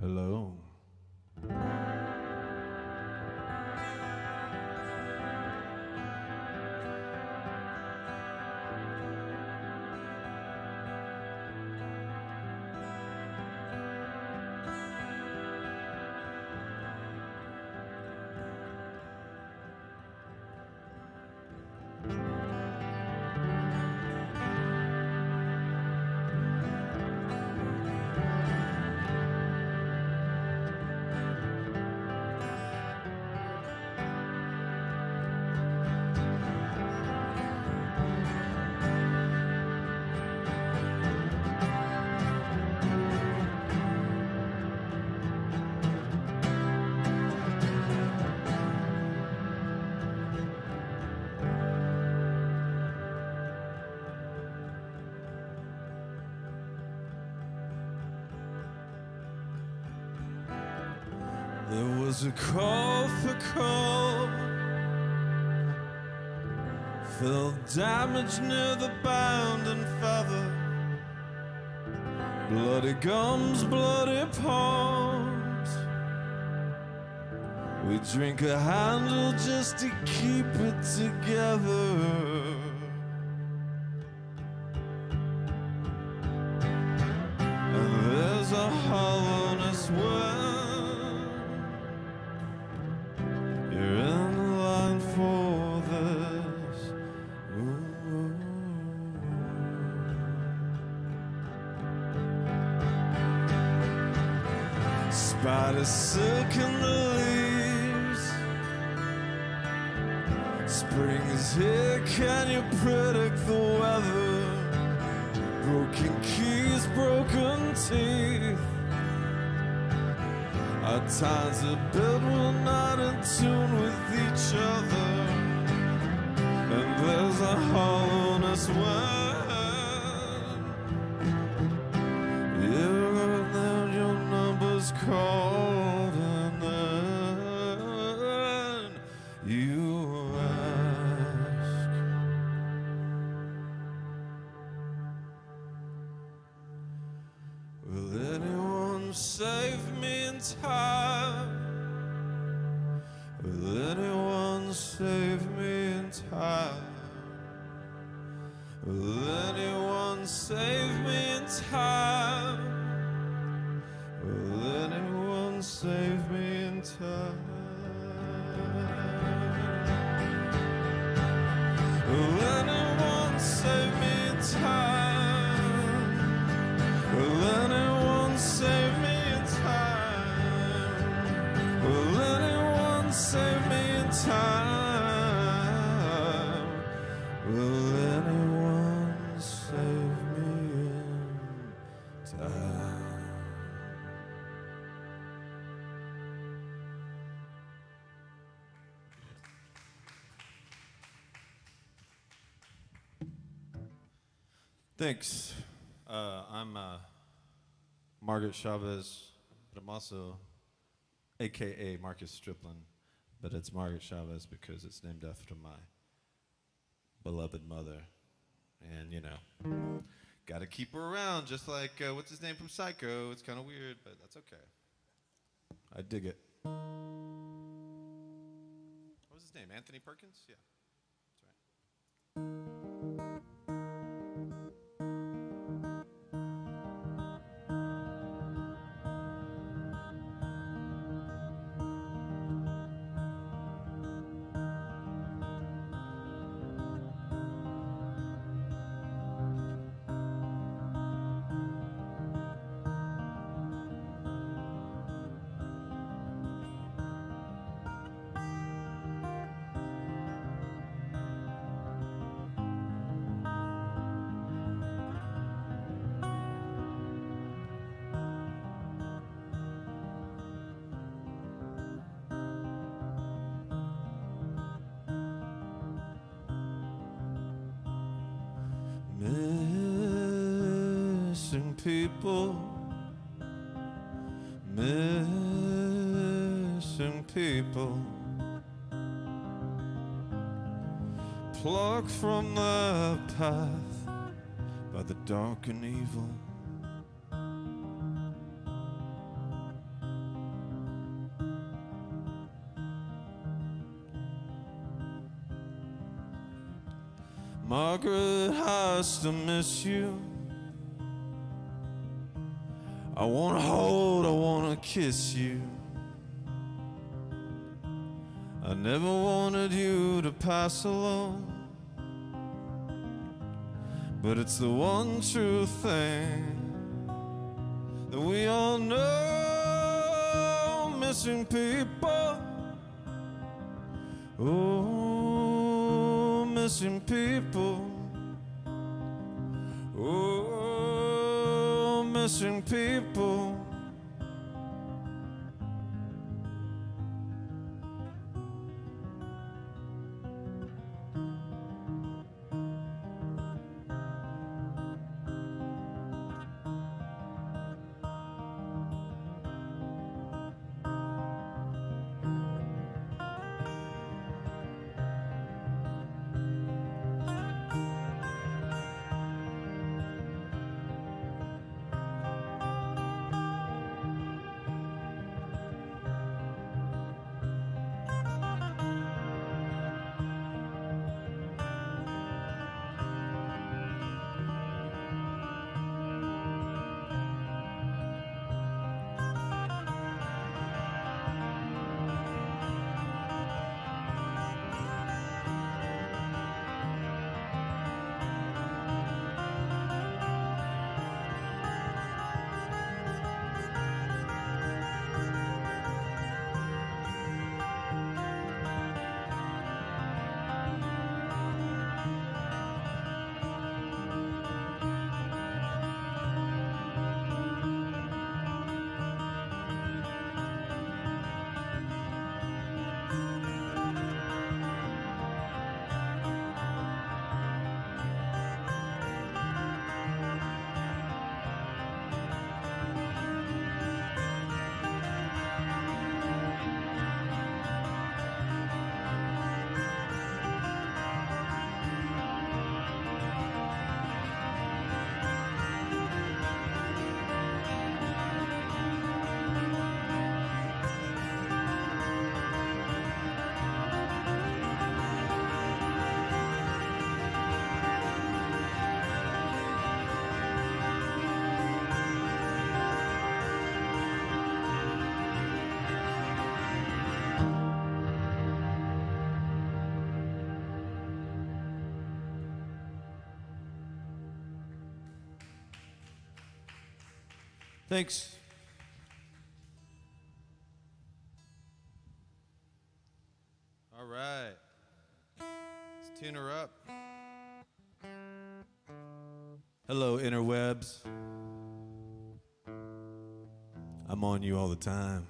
Hello. Was a call for coal. Felt damage near the bound and feather. Bloody gums, bloody palms. We drink a handle just to keep it together. And there's a hollowness Spider silk in the leaves. Spring is here, can you predict the weather? Broken keys, broken teeth. Our times are built, we're not in tune with each other. And there's a save me in time? Will anyone save me in time? Will anyone save me in time? Thanks. Uh, I'm uh, Margaret Chavez, but I'm also AKA Marcus Striplin, but it's Margaret Chavez because it's named after my beloved mother. And, you know, gotta keep her around, just like, uh, what's his name from Psycho? It's kind of weird, but that's okay. I dig it. What was his name? Anthony Perkins? Yeah, that's right. missing people, missing people. Plucked from the path by the dark and evil. Margaret has to miss you. I wanna hold, I wanna kiss you. I never wanted you to pass alone. But it's the one true thing that we all know missing people. Oh, missing people. Oh, missing people. Thanks. All right. Let's tune her up. Hello, interwebs. I'm on you all the time.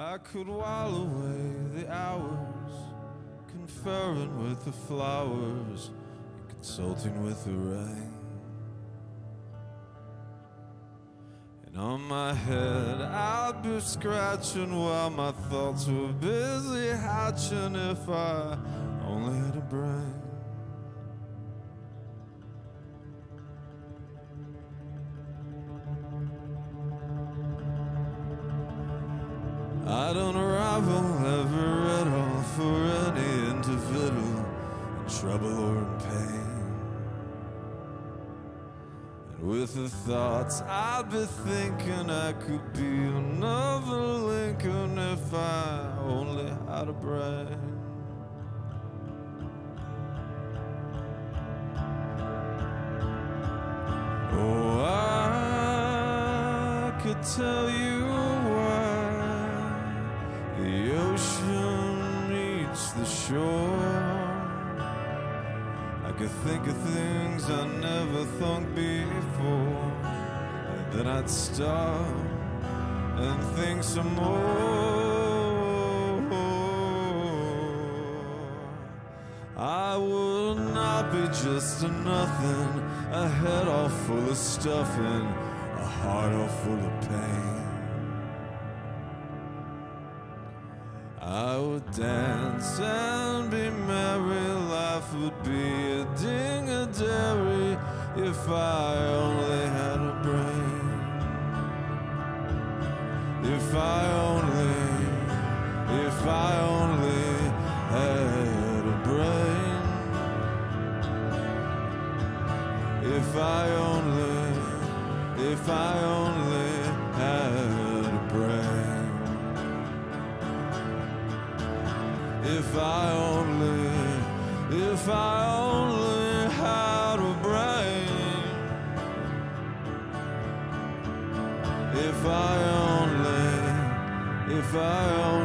I could while away the hours, conferring with the flowers, and consulting with the rain. And on my head I'd be scratching while my thoughts were busy hatching if I only I don't arrival ever at all for any individual in trouble or in pain. And with the thoughts I'd be thinking I could be another Lincoln if I only had a brain. Oh, I could tell you shore. I could think of things I never thought before. And then I'd stop and think some more. I would not be just a nothing, a head all full of stuffing, a heart all full of pain. Dance and be merry, life would be a ding a dairy if I only had a brain. If I only, if I only had a brain. If I only, if I only If I only, if I only had a brain. If I only, if I only